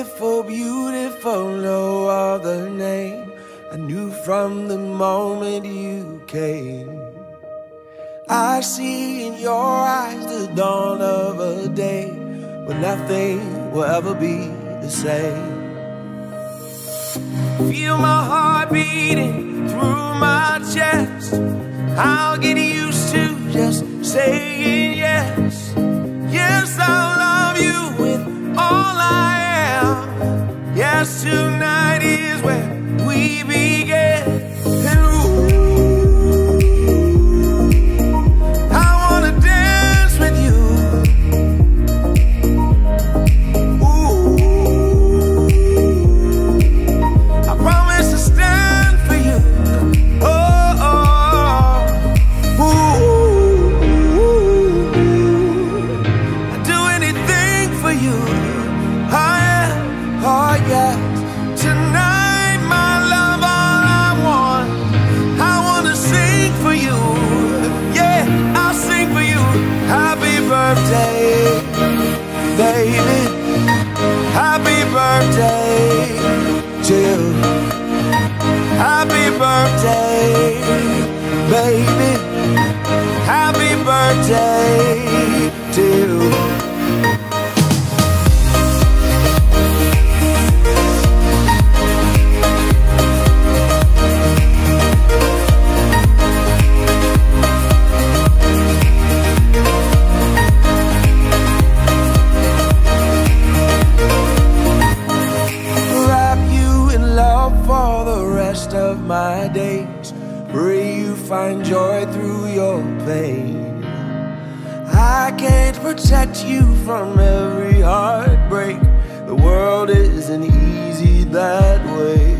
beautiful, beautiful, no other name. I knew from the moment you came. I see in your eyes the dawn of a day when nothing will ever be the same. Feel my heart beating through my chest. I'll get used to just saying. baby. Happy birthday. you find joy through your pain. I can't protect you from every heartbreak. The world isn't easy that way.